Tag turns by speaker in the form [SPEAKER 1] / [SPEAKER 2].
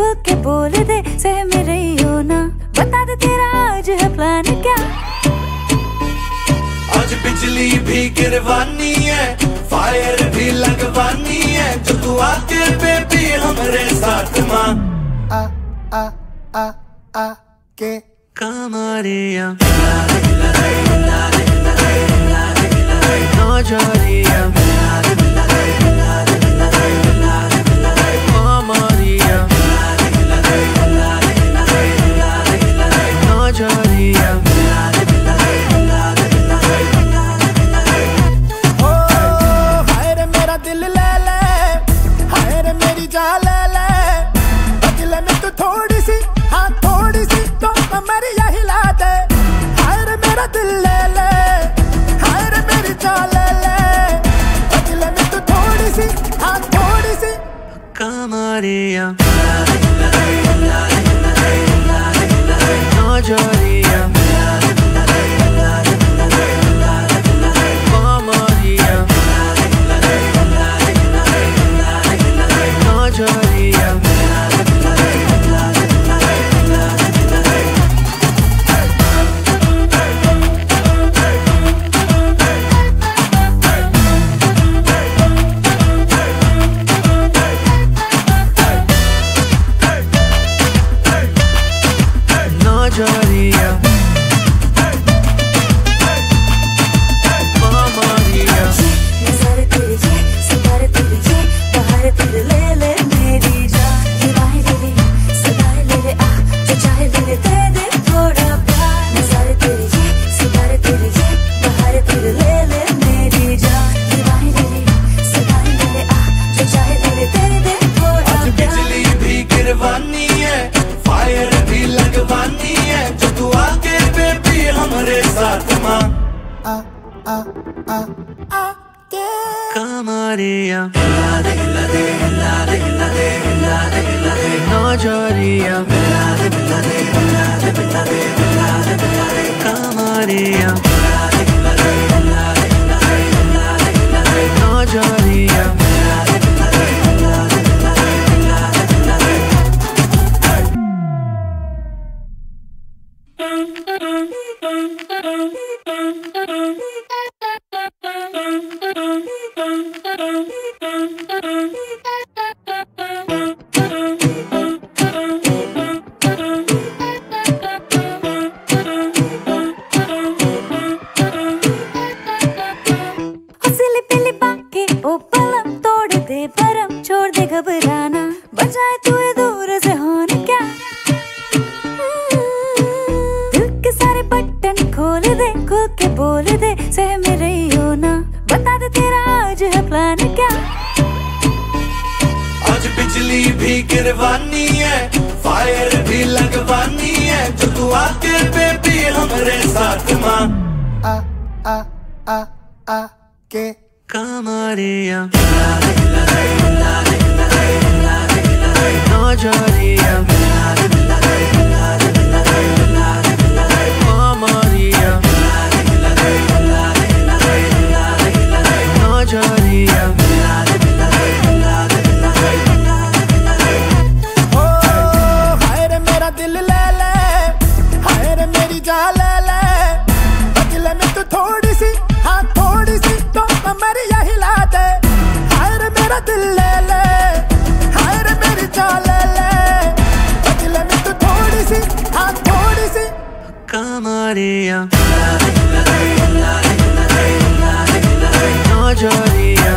[SPEAKER 1] खुल के बोल दे सह मेरे हो ना। बता दे तेरा आज है प्लान क्या।
[SPEAKER 2] आज बिजली भी गिरवानी है फायर भी लगवानी है जो तू आके बेबी हमरे साथ माँ।
[SPEAKER 3] आ आ आ आ के।
[SPEAKER 2] कमरिया नज़रिया कमरिया
[SPEAKER 3] थोड़ी सी हाँ थोड़ी सी तो कमरिया हिला दे। हाय रे मेरा दिल ले ले, हाय मेरी चाल ले ले। दिल में तू थोड़ी सी हाँ थोड़ी सी।
[SPEAKER 2] कमरिया नज़रिया
[SPEAKER 1] आ आ
[SPEAKER 3] आ आ के
[SPEAKER 2] कमरिया नज़रिया कमरिया
[SPEAKER 1] Oh, बोल दे सह मेरे हो ना बता दे तेरा आज है प्लान क्या
[SPEAKER 2] आज बिजली भी गिरवानी है फायर भी लगवानी है जो तू आके बेबी हमरे साथ माँ
[SPEAKER 3] आ आ आ आ के
[SPEAKER 2] कमरिया
[SPEAKER 3] थोड़ी सी। कमरिया
[SPEAKER 2] नज़रिया